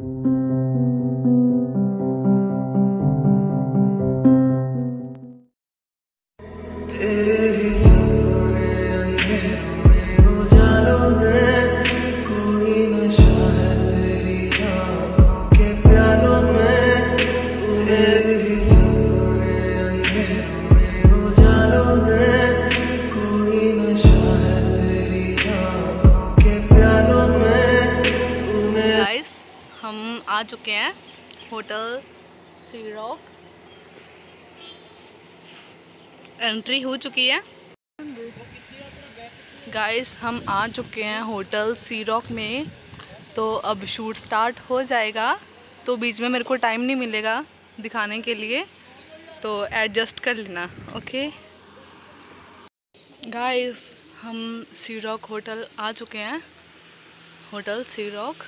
Guys हम आ चुके हैं होटल सी रॉक एंट्री हो चुकी है। गाइस हम आ चुके हैं होटल सी रॉक में। तो अब शूट स्टार्ट हो जाएगा। तो बीच में मेरे को टाइम नहीं मिलेगा दिखाने के लिए। तो एडजस्ट कर लेना ओके गाइस हम सी रॉक होटल आ चुके हैं। होटल सी रॉक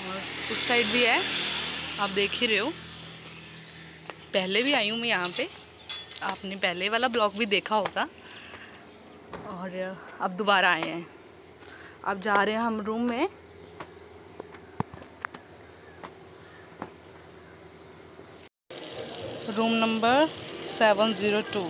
और उस साइड भी है। आप देख ही रहे हो। पहले भी आई हूँ मैं यहाँ पे। आपने पहले वाला ब्लॉग भी देखा होगा। और अब दोबारा आए हैं। अब जा रहे हैं हम रूम में। Room number seven zero two.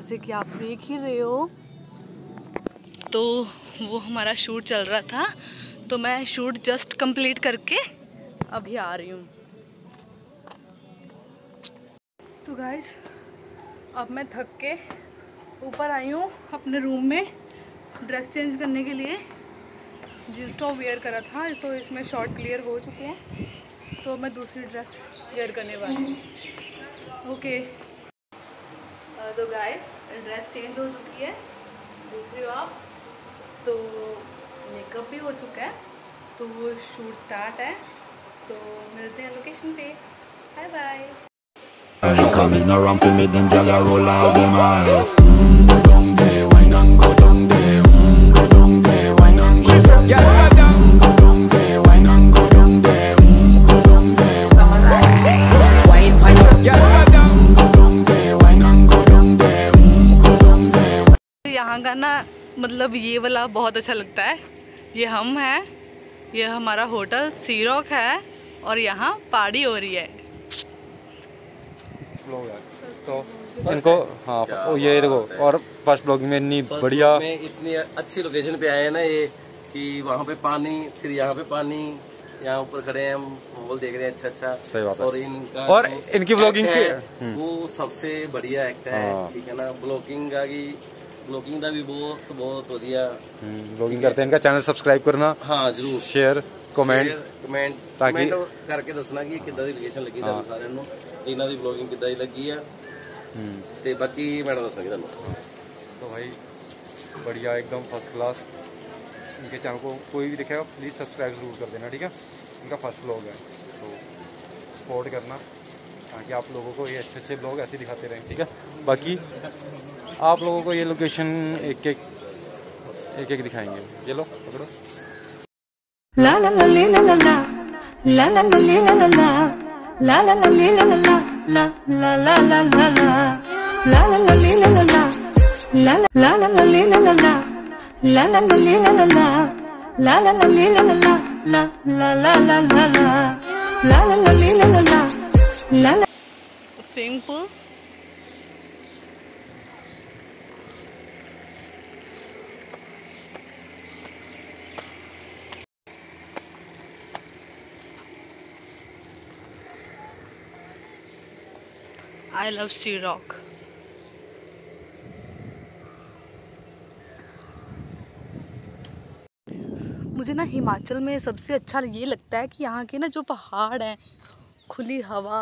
जैसे कि आप देख ही रहे हो। तो वो हमारा शूट चल रहा था तो मैं शूट जस्ट कंप्लीट करके अभी आ रही हूँ। तो गाइस अब मैं थक के ऊपर आई हूँ अपने रूम में ड्रेस चेंज करने के लिए। जींस टॉप वेयर करा था तो इसमें शॉर्ट क्लियर हो चुके हैं। तो मैं दूसरी ड्रेस वेयर करने वाली हूँ। ओके तो गाइस ड्रेस चेंज हो चुकी है देख रहे हो आप तो मेकअप भी हो चुका है तो वो शूट स्टार्ट है तो मिलते हैं लोकेशन पे bye bye Coming around to me, them gyal a roll out them eyes. Mm, go down there, wine and go down there. Mm, go down there, wine and go down there. यहाँ का ना मतलब ये वाला बहुत अच्छा लगता है। ये हम हैं ये हमारा होटल सी रॉक है और यहाँ पार्टी हो रही है। तो इनको हाँ ओ ये देखो और फ़र्स्ट ब्लॉग में इतनी बढ़िया में इतनी अच्छी लोकेशन पे आए हैं ना ये कि वहाँ पे पानी फिर यहाँ पे पानी यहाँ ऊपर खड़े हैं हम माहौल देख रहे हैं अच्छा अच्छा। सही बात और इनका और इनकी vlogging act है, की- वो सबसे बढ़िया एक्ट है हाँ। ठीक है ना? ब्लॉगिंग का की ब्लॉगिंग का भी बहुत बहुत बढ़िया ब्लॉगिंग करते हैं इनका चैनल सब्सक्राइब करना हाँ जरूर शेयर ਕਮੈਂਟ ਕਮੈਂਟ ਤਾਕਿ- ਕਮੈਂਟ ਕਰਕੇ ਦੱਸਣਾ ਕਿ ਕਿੱਦਾਂ ਦੀ ਲੋਕੇਸ਼ਨ ਲੱਗੀ ਤੁਹਾਨੂੰ ਸਾਰਿਆਂ ਨੂੰ ਇਹਨਾਂ ਦੀ ਬਲੌਗਿੰਗ ਕਿੱਦਾਂ ਦੀ ਲੱਗੀ ਆ ਤੇ ਬਾਕੀ ਮੈਡਮ ਦੱਸਾਂਗੇ ਤੁਹਾਨੂੰ तो भाई बढ़िया एकदम फर्स्ट क्लास इनके चैनल को कोई भी दिखेगा प्लीज़ सब्सक्राइब ज़रूर कर देना ठीक है इनका फर्स्ट ब्लॉग है तो सपोर्ट करना ताकि आप लोगों को ये अच्छे अच्छे ब्लॉग ऐसे दिखाते रहें ठीक है बाकी आप लोगों को ये लोकेशन एक एक एक एक दिखाएँगे ये लो पकड़ो swimming pool I love sea rock मुझे ना हिमाचल में सबसे अच्छा ये लगता है कि यहाँ के ना जो पहाड़ हैं खुली हवा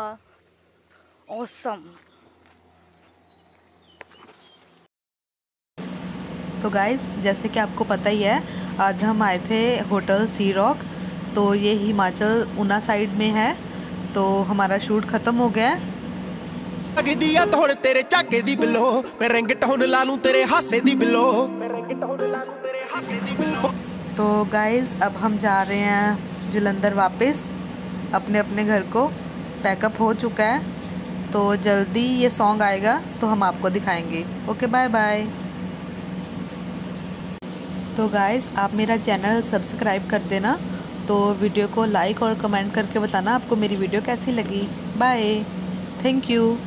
औसम तो गाइस जैसे कि आपको पता ही है आज हम आए थे होटल सी रॉक तो ये हिमाचल ऊना साइड में है तो हमारा शूट ख़त्म हो गया है ਲੱਗਦੀ ਆ ਤੋੜ ਤੇਰੇ ਝਾਕੇ ਦੀ ਬਿਲੋ ਮੈਂ ਰਿੰਗ ਟੋਨ ਲਾ ਲੂੰ ਤੇਰੇ ਹਾਸੇ ਦੀ ਬਿਲੋ तो गाइस अब हम जा रहे हैं जलंधर वापस अपने अपने घर को पैकअप हो चुका है तो जल्दी ये सॉन्ग आएगा तो हम आपको दिखाएँगे। ओके बाय बाय तो गाइस आप मेरा चैनल सब्सक्राइब कर देना तो वीडियो को लाइक और कमेंट करके बताना आपको मेरी वीडियो कैसी लगी। Bye thank you